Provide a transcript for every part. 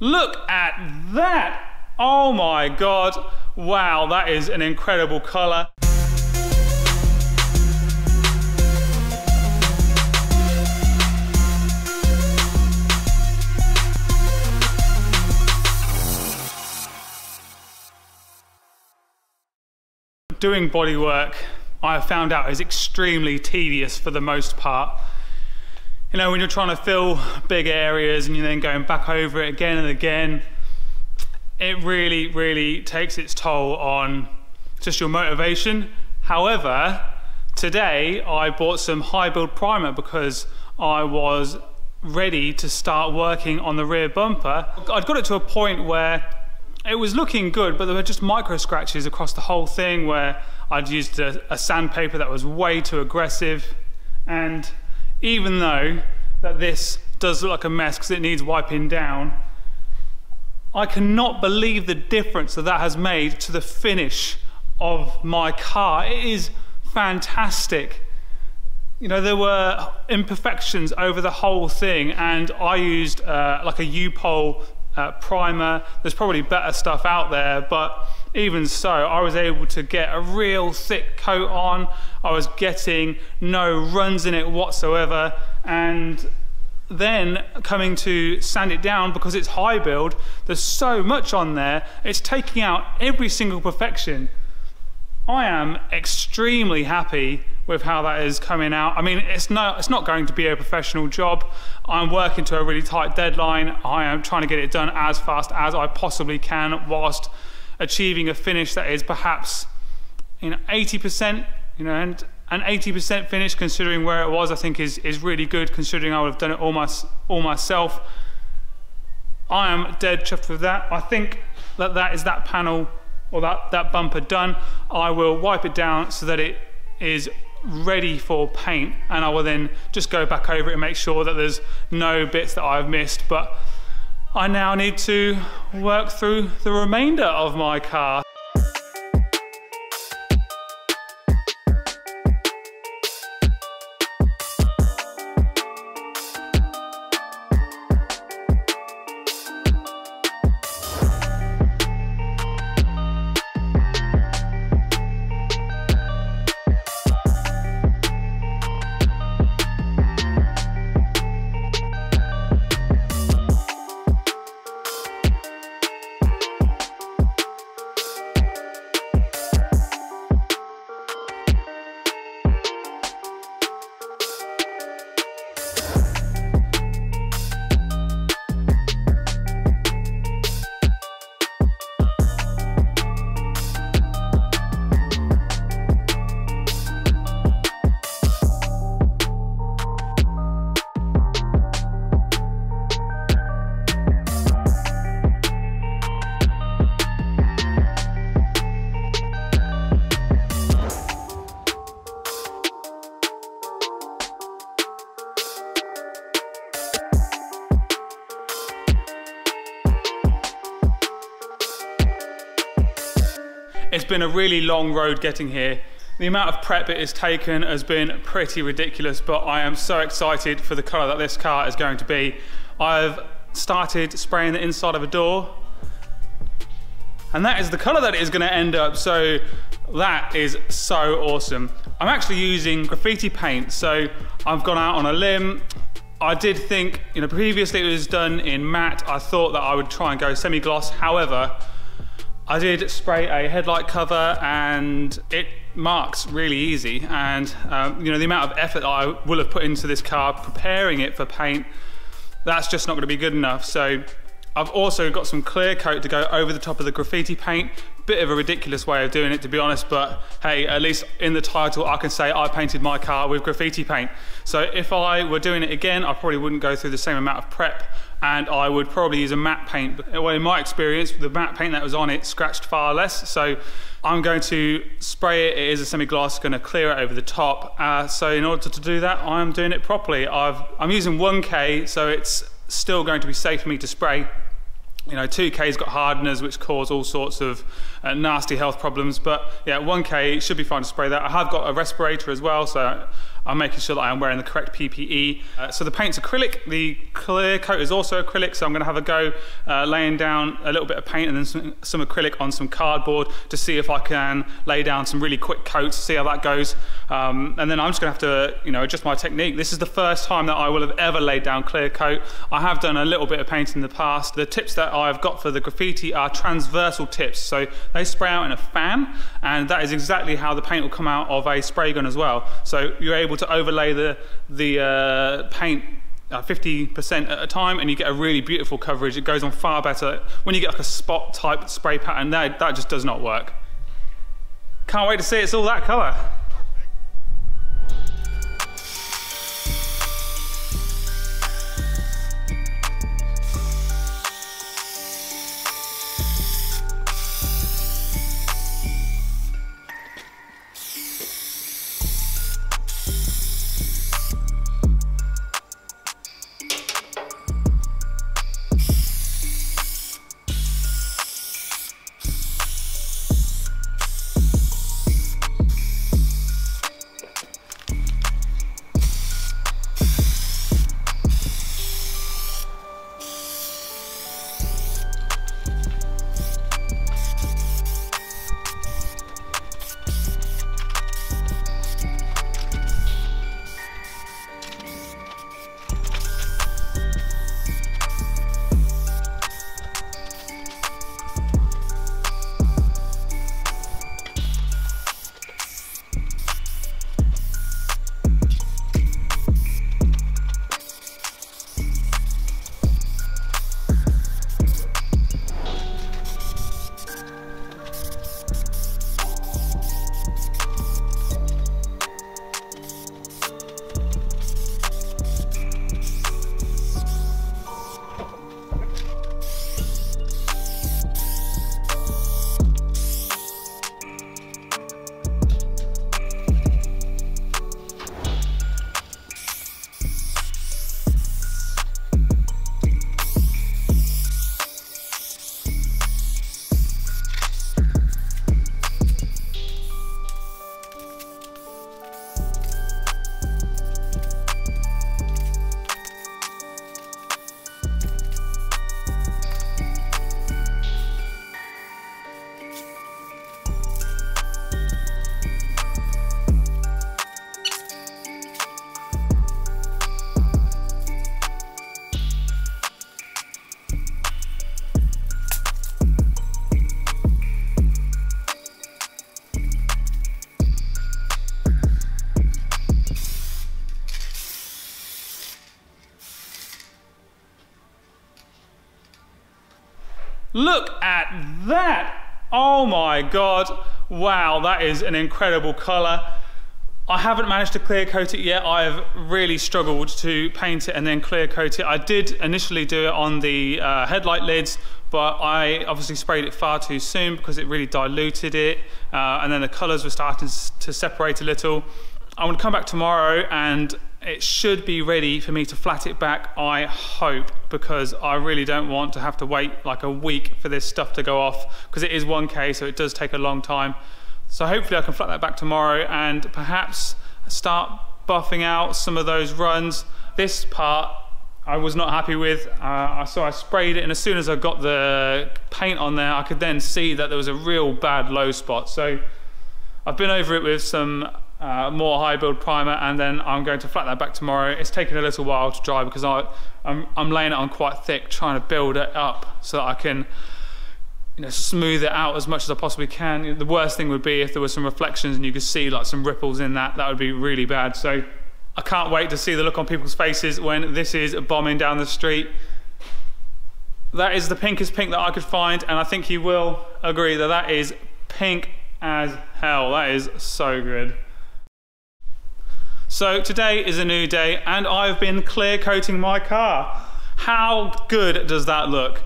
Look at that. Oh my God. Wow, that is an incredible color. Doing body work, I have found out is extremely tedious for the most part you know, when you're trying to fill big areas and you're then going back over it again and again, it really, really takes its toll on just your motivation. However, today I bought some high build primer because I was ready to start working on the rear bumper. I'd got it to a point where it was looking good, but there were just micro scratches across the whole thing where I'd used a, a sandpaper that was way too aggressive and even though that this does look like a mess because it needs wiping down, I cannot believe the difference that that has made to the finish of my car. It is fantastic. You know, there were imperfections over the whole thing and I used uh, like a U-POL uh, primer. There's probably better stuff out there, but even so, I was able to get a real thick coat on. I was getting no runs in it whatsoever. And then coming to sand it down because it's high build, there's so much on there, it's taking out every single perfection. I am extremely happy with how that is coming out. I mean, it's not, it's not going to be a professional job. I'm working to a really tight deadline. I am trying to get it done as fast as I possibly can whilst achieving a finish that is perhaps you know 80%, you know, and an 80% finish considering where it was, I think is, is really good considering I would have done it all, my, all myself. I am dead chuffed with that. I think that that is that panel or that, that bumper done. I will wipe it down so that it is ready for paint and I will then just go back over it and make sure that there's no bits that I've missed. But I now need to work through the remainder of my car. It's been a really long road getting here. The amount of prep it has taken has been pretty ridiculous, but I am so excited for the colour that this car is going to be. I've started spraying the inside of a door, and that is the colour that it is going to end up, so that is so awesome. I'm actually using graffiti paint, so I've gone out on a limb. I did think, you know, previously it was done in matte. I thought that I would try and go semi-gloss. However, I did spray a headlight cover and it marks really easy. And um, you know the amount of effort I will have put into this car preparing it for paint that's just not going to be good enough. So I've also got some clear coat to go over the top of the graffiti paint. Bit of a ridiculous way of doing it to be honest but hey at least in the title I can say I painted my car with graffiti paint. So if I were doing it again I probably wouldn't go through the same amount of prep and I would probably use a matte paint. Well, in my experience, the matte paint that was on it scratched far less. So I'm going to spray it. It is a semi-gloss, going to clear it over the top. Uh, so in order to do that, I'm doing it properly. I've, I'm using 1K, so it's still going to be safe for me to spray. You know, 2K's got hardeners which cause all sorts of uh, nasty health problems, but yeah, 1K should be fine to spray that. I have got a respirator as well, so I'm making sure that I am wearing the correct PPE. Uh, so the paint's acrylic, the clear coat is also acrylic, so I'm gonna have a go uh, laying down a little bit of paint and then some, some, acrylic on some cardboard to see if I can lay down some really quick coats, see how that goes. Um, and then I'm just gonna have to, you know, adjust my technique. This is the first time that I will have ever laid down clear coat. I have done a little bit of painting in the past. The tips that I've got for the graffiti are transversal tips. So they spray out in a fan, and that is exactly how the paint will come out of a spray gun as well. So you're able to overlay the, the uh, paint 50% uh, at a time and you get a really beautiful coverage. It goes on far better. When you get like a spot type spray pattern, that, that just does not work. Can't wait to see it's all that colour. My God. Wow, that is an incredible color. I haven't managed to clear coat it yet. I've really struggled to paint it and then clear coat it. I did initially do it on the uh, headlight lids, but I obviously sprayed it far too soon because it really diluted it. Uh, and then the colors were starting to separate a little. I'm gonna come back tomorrow and it should be ready for me to flat it back, I hope, because I really don't want to have to wait like a week for this stuff to go off, because it is 1K, so it does take a long time. So hopefully I can flat that back tomorrow and perhaps start buffing out some of those runs. This part I was not happy with, uh, so I sprayed it, and as soon as I got the paint on there, I could then see that there was a real bad low spot. So I've been over it with some uh, more high build primer and then I'm going to flat that back tomorrow. It's taking a little while to dry because I, I'm, I'm laying it on quite thick trying to build it up so that I can you know, smooth it out as much as I possibly can. The worst thing would be if there were some reflections and you could see like some ripples in that, that would be really bad. So I can't wait to see the look on people's faces when this is bombing down the street. That is the pinkest pink that I could find and I think you will agree that that is pink as hell. That is so good. So today is a new day and I've been clear coating my car. How good does that look?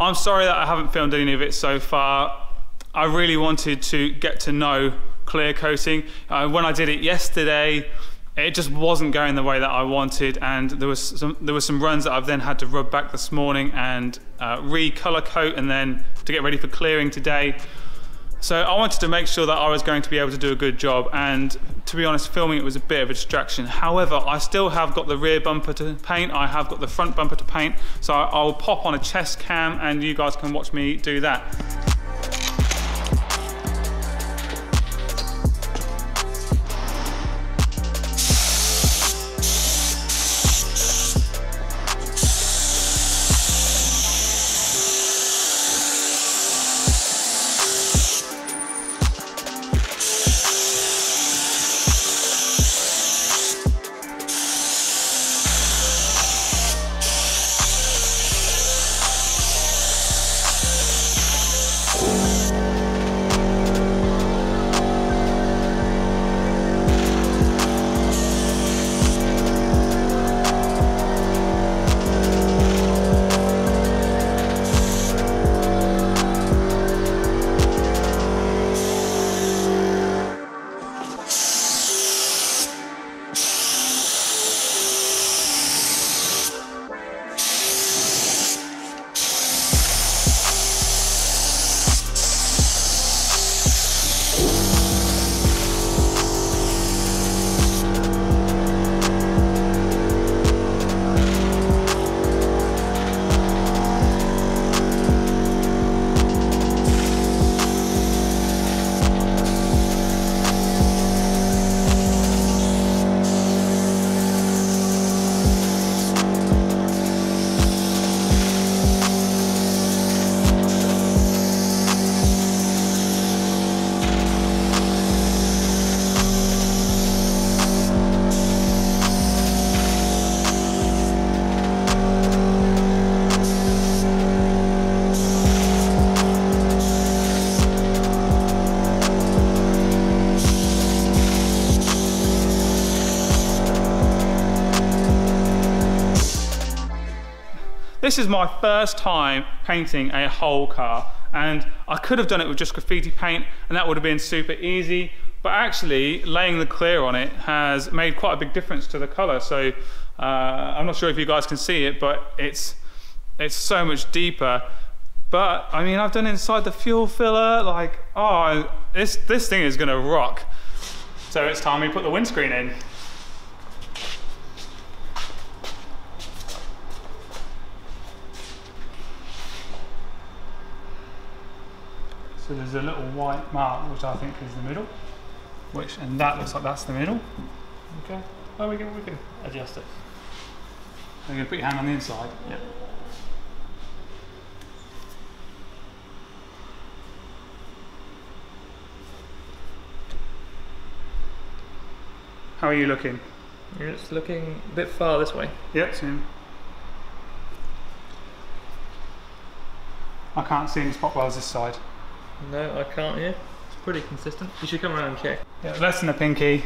I'm sorry that I haven't filmed any of it so far. I really wanted to get to know clear coating. Uh, when I did it yesterday, it just wasn't going the way that I wanted and there was some there were some runs that I've then had to rub back this morning and uh, recolor coat and then to get ready for clearing today So I wanted to make sure that I was going to be able to do a good job and to be honest filming it was a bit of a distraction. However I still have got the rear bumper to paint, I have got the front bumper to paint so I'll pop on a chest cam and you guys can watch me do that. This is my first time painting a whole car and I could have done it with just graffiti paint and that would have been super easy but actually laying the clear on it has made quite a big difference to the color. So uh, I'm not sure if you guys can see it but it's it's so much deeper. But I mean I've done inside the fuel filler like oh this this thing is gonna rock. So it's time we put the windscreen in So there's a little white mark, which I think is the middle, which, and that looks like that's the middle. Okay. Oh, we can, we can adjust it. You're going to put your hand on the inside? Yeah. How are you looking? It's looking a bit far this way. Yep, soon. I can't see any spot wells this side. No, I can't hear. It's pretty consistent. You should come around and check. Yeah, less than a pinky.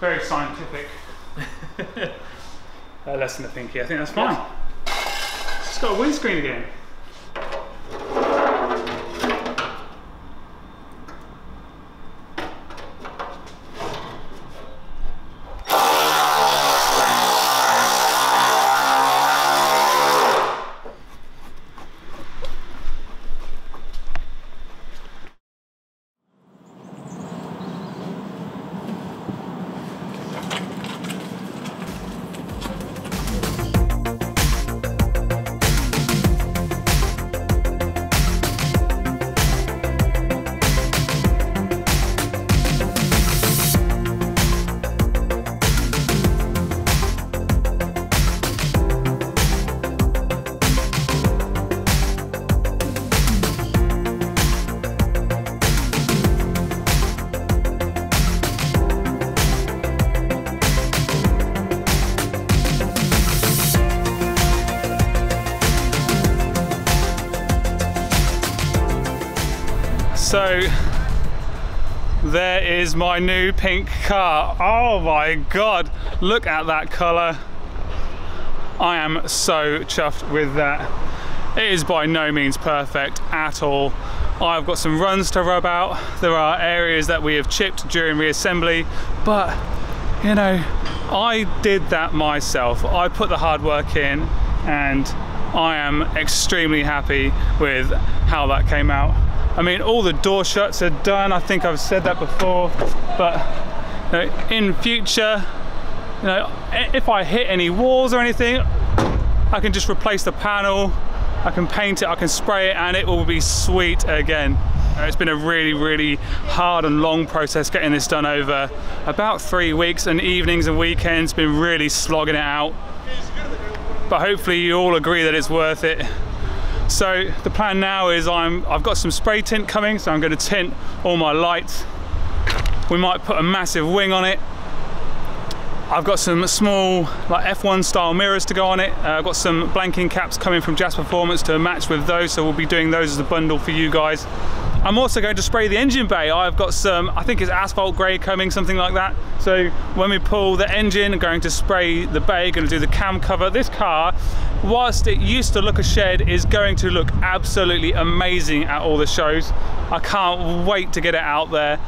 Very scientific. uh, less than a pinky, I think that's fine. Yes. It's got a windscreen again. So there is my new pink car. Oh my God, look at that color. I am so chuffed with that. It is by no means perfect at all. I've got some runs to rub out. There are areas that we have chipped during reassembly, but you know, I did that myself. I put the hard work in and I am extremely happy with how that came out. I mean, all the door shuts are done. I think I've said that before, but you know, in future, you know, if I hit any walls or anything, I can just replace the panel. I can paint it, I can spray it, and it will be sweet again. It's been a really, really hard and long process getting this done over about three weeks and evenings and weekends, been really slogging it out. But hopefully you all agree that it's worth it. So the plan now is I'm, I've got some spray tint coming, so I'm going to tint all my lights. We might put a massive wing on it. I've got some small like F1 style mirrors to go on it. Uh, I've got some blanking caps coming from Jass Performance to match with those, so we'll be doing those as a bundle for you guys. I'm also going to spray the engine bay. I've got some, I think it's asphalt grey coming, something like that. So when we pull the engine, I'm going to spray the bay, going to do the cam cover. This car, whilst it used to look a shed, is going to look absolutely amazing at all the shows. I can't wait to get it out there.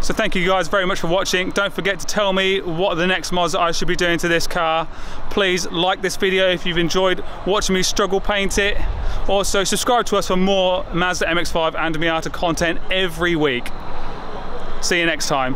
So thank you guys very much for watching. Don't forget to tell me what the next mods I should be doing to this car. Please like this video if you've enjoyed watching me struggle paint it. Also subscribe to us for more Mazda MX-5 and Miata content every week. See you next time.